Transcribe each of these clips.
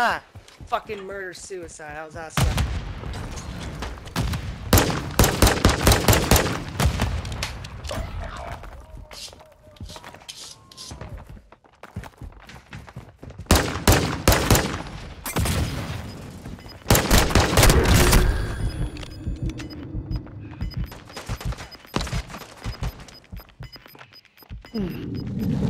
Ha! Fucking murder suicide. I was asking. Time hmm.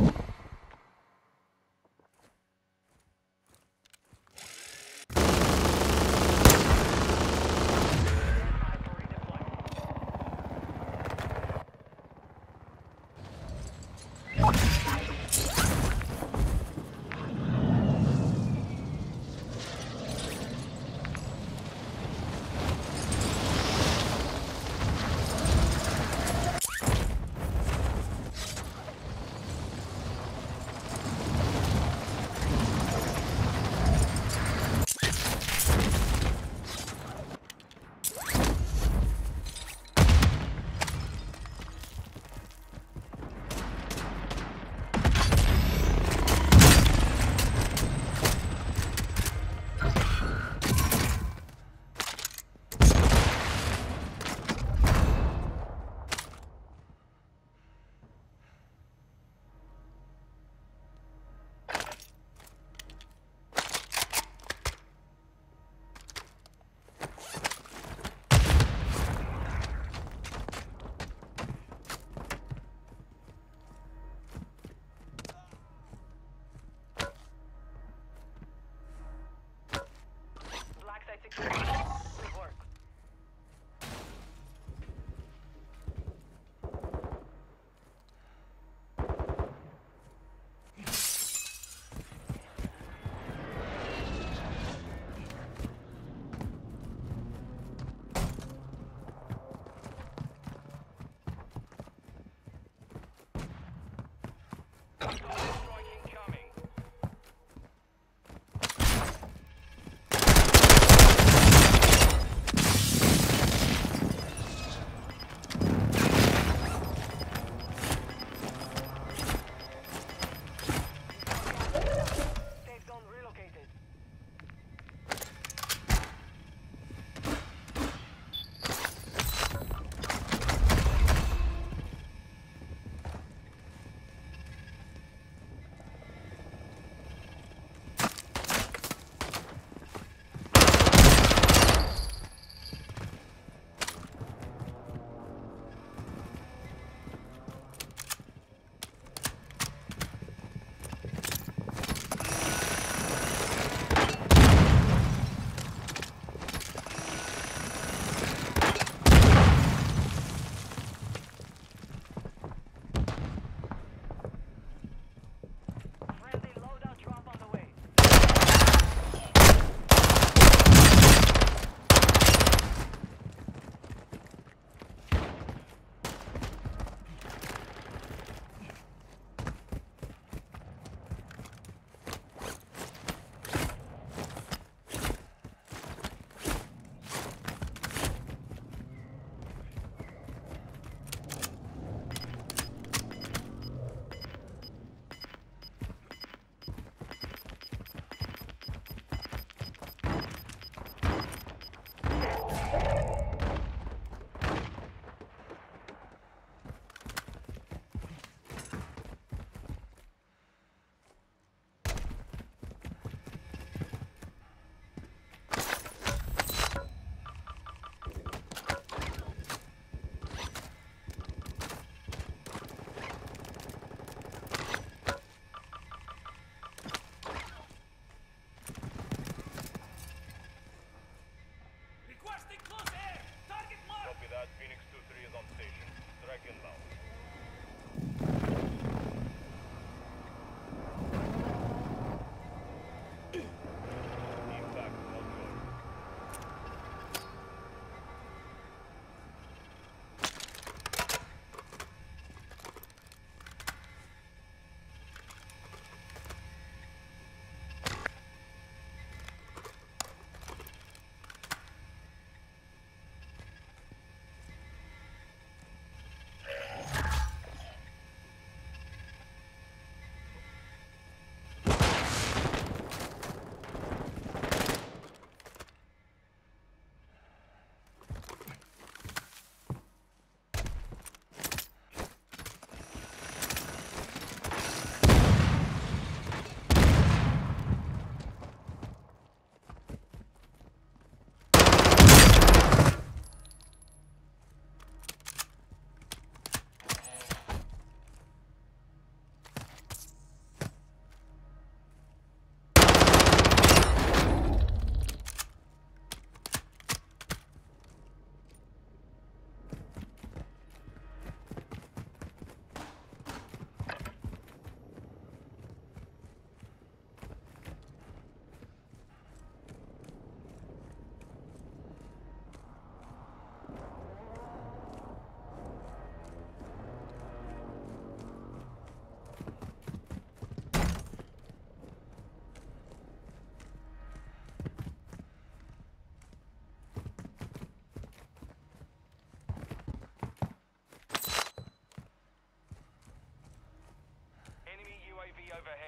overhead.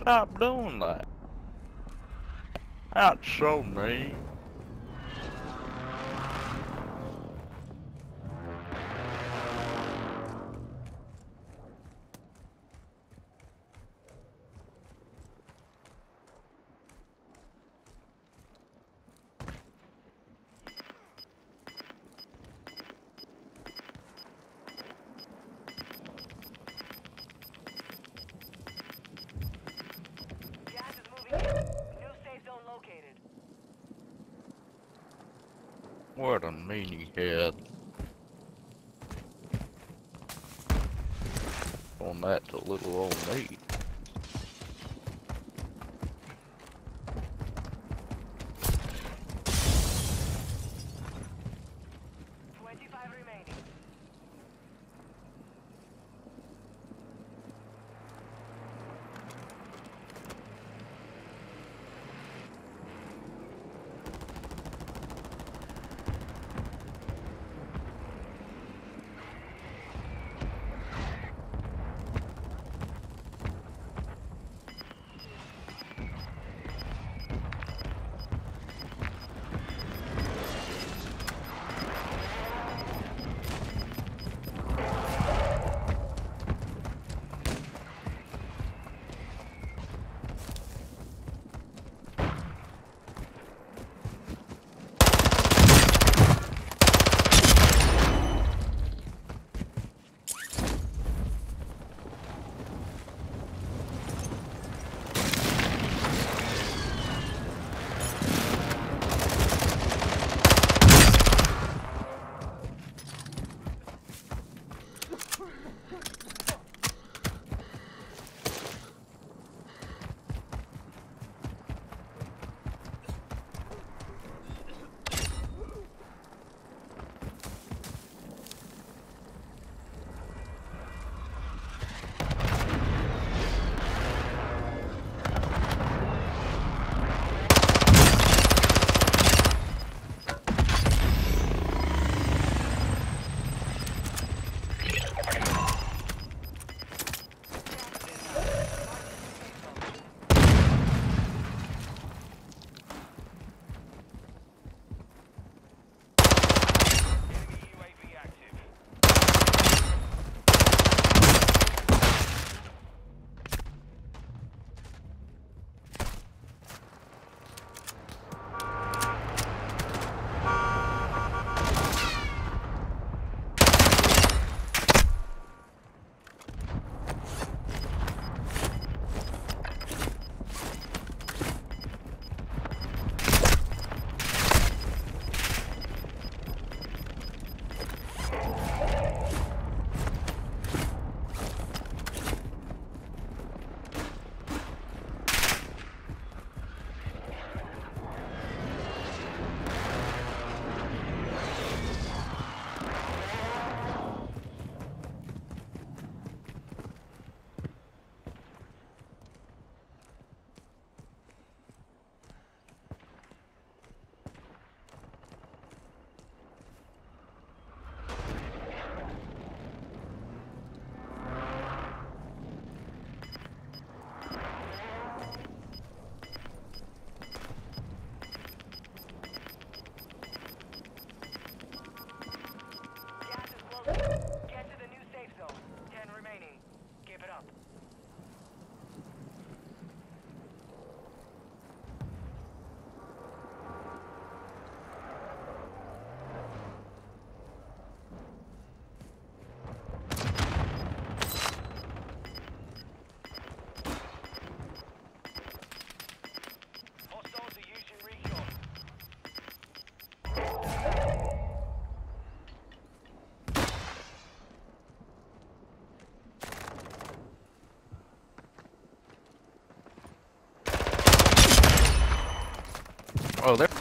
Stop doing that. That's so mean. What a meanie head. On that to little old me. Oh, there.